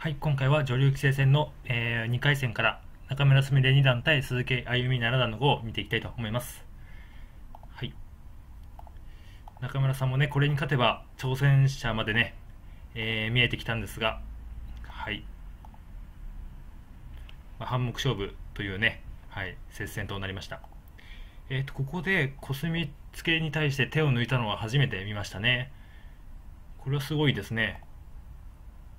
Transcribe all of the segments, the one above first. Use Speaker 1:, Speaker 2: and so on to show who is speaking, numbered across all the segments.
Speaker 1: はい、今回は女流棋聖戦の、えー、2回戦から中村すみれ2段対鈴木あゆみ7段の5を見ていきたいと思います。はい。中村さんもね、これに勝てば挑戦者までね、えー、見えてきたんですが、はい。まあ、半目勝負というね、はい、接戦となりました。えっ、ー、と、ここでコスミツケに対して手を抜いたのは初めて見ましたね。これはすごいですね。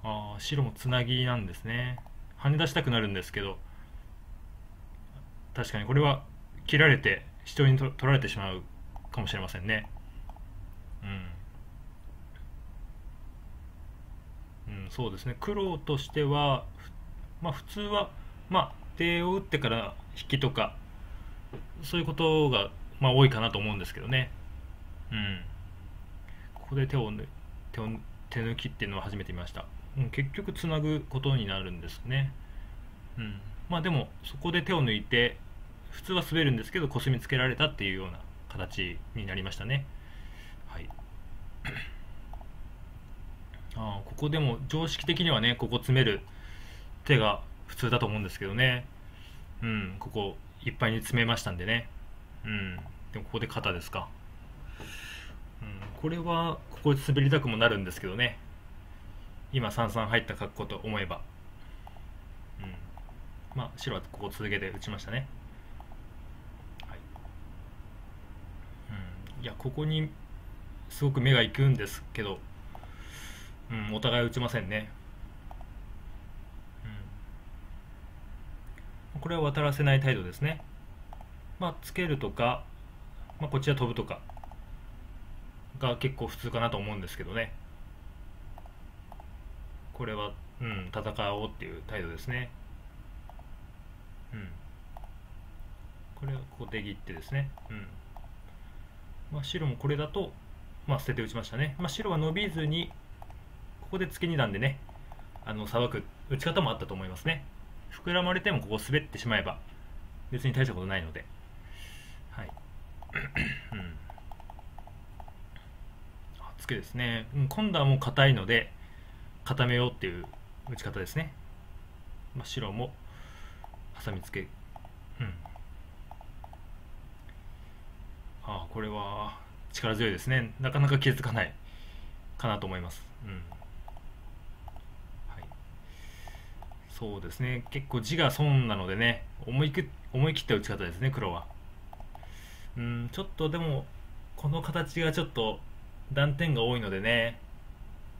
Speaker 1: ああ白もつなぎなんですね。跳ね出したくなるんですけど。確かにこれは切られて人に取られてしまうかもしれませんね。うん、うん、そうですね。黒としてはまあ普通はまあ手を打ってから引きとかそういうことがまあ多いかなと思うんですけどね。うん。ここで手を手を手抜きっていうのは初めて見ました。うん、結局つなぐことになるんですね、うん、まあでもそこで手を抜いて普通は滑るんですけどコスミつけられたっていうような形になりましたね。はい。あここでも常識的にはねここ詰める手が普通だと思うんですけどね。うんここいっぱいに詰めましたんでね。うん。でもここで肩ですか、うん、これはここで滑りたくもなるんですけどね。今三々入った格好と思えば、うん、まあ白はここ続けて打ちましたね、はい。うん、いやここにすごく目がいくんですけど、うん、お互い打ちませんね、うん、これは渡らせない態度ですね。まあつけるとか、まあ、こっちは飛ぶとかが結構普通かなと思うんですけどね。これは、うん、戦おうっていう態度ですね。うん。これはここで切ってですね。うん。まあ、白もこれだと、まあ、捨てて打ちましたね。まあ、白は伸びずに、ここで突き二段でね、あの、さばく打ち方もあったと思いますね。膨らまれてもここ滑ってしまえば、別に大したことないので。はい。うん。あ、つけですね。うん、今度はもう硬いので、固めようっていう打ち方ですね、まあ、白もハサミつけ。うん。ああこれは力強いですね。なかなか気づかない。かなと思います。うん。はい。そうですね。結構字が損なのでね。思い思い切った打ち方ですね黒は。うんちょっとでもこの形がちょっと断点が多いのでね。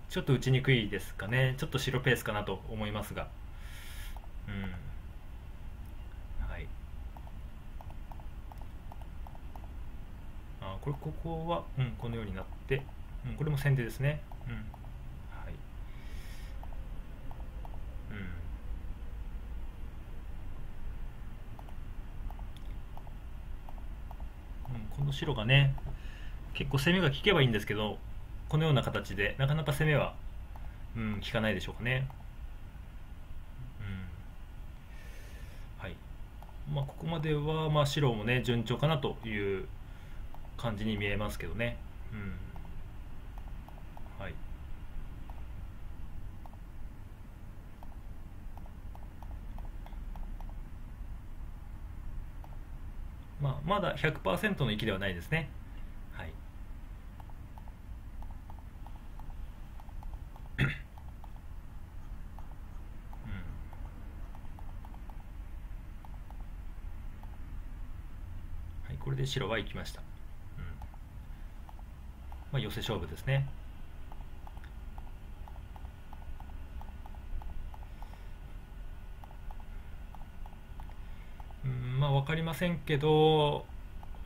Speaker 1: ちょっと打ちにくいですかね。ちょっと白ペースかなと思いますが。うん。はい。あこれここは、うん、このようになって、うん、これも先手ですね。うん。はい。うん、うん、この白がね結構攻めが効けばいいんですけどこのような形でなかなか攻めは、うん、効かないでしょうかね。うんはいまあ、ここまでは、まあ、白もね順調かなという感じに見えますけどね。うんはいまあ、まだ100%の域ではないですね。これで白は行きました、うん。まあ、寄せ勝負ですね。うんまあ分かりませんけど、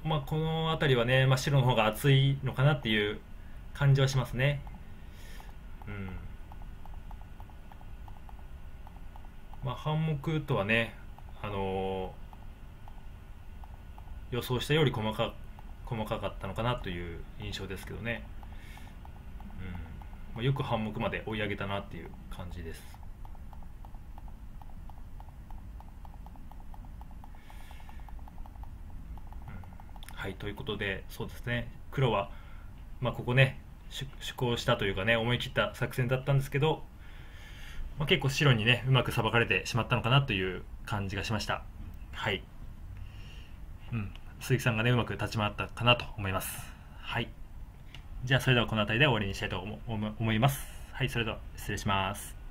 Speaker 1: まあ、この辺りはね、まあ、白の方が厚いのかなっていう感じはしますね。うん。まあ半目とはねあのー予想したより細か細かかったのかなという印象ですけどね、うん。まあ、よく半目まで追い上げたなっていう感じです。はいということでそうですね。黒は、まあ、ここね出航したというかね思い切った作戦だったんですけどまあ、結構白にねうまくさばかれてしまったのかなという感じがしました。はい。うん。鈴木さんがねうまく立ち回ったかなと思います。はい。じゃあそれではこの辺りで終わりにしたいと思思います。はいそれでは失礼します。